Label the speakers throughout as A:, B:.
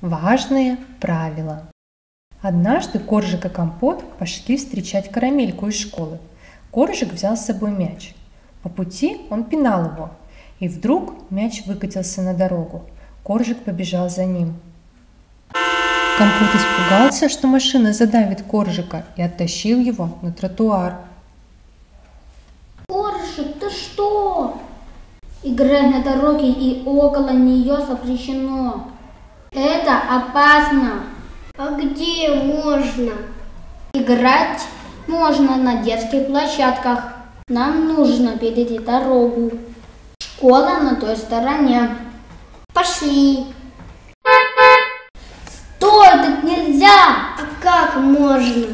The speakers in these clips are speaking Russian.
A: Важные правила. Однажды Коржик и Компот пошли встречать карамельку из школы. Коржик взял с собой мяч. По пути он пинал его, и вдруг мяч выкатился на дорогу. Коржик побежал за ним. Компот испугался, что машина задавит Коржика и оттащил его на тротуар.
B: Коржик, ты что? Играть на дороге и около нее запрещено. Это опасно.
C: А где можно?
B: Играть можно на детских площадках. Нам нужно перейти дорогу. Школа на той стороне. Пошли. Стой, так нельзя!
C: А как можно?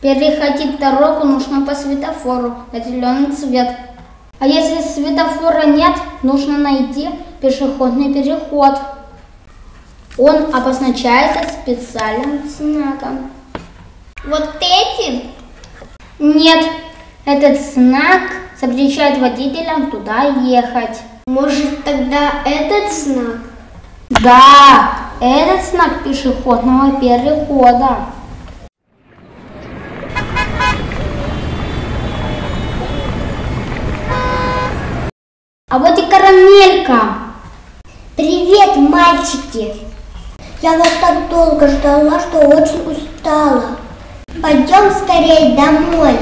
B: Переходить дорогу нужно по светофору на зеленый цвет. А если светофора нет, нужно найти пешеходный переход. Он обозначается специальным знаком.
C: Вот этим?
B: Нет, этот знак запрещает водителям туда ехать.
C: Может тогда этот знак?
B: Да, этот знак пешеходного перехода. А вот и карамелька.
C: Привет, мальчики! Я вас так долго ждала, что очень устала. Пойдем скорее домой.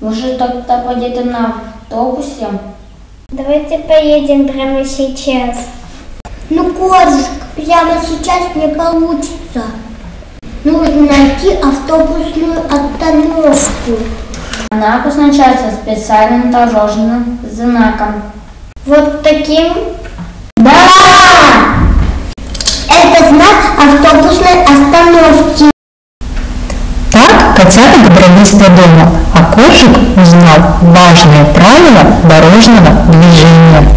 B: Может, тогда поедем на автобусе?
C: Давайте поедем прямо сейчас. Ну, Коржик, прямо сейчас не получится. Нужно найти автобусную остановку.
B: Она обозначается специальным дорожным знаком.
C: Вот таким?
B: Да!
C: Это знак автобусной остановки.
A: Так котята добрались до дома, а Коржик узнал важные правила дорожного движения.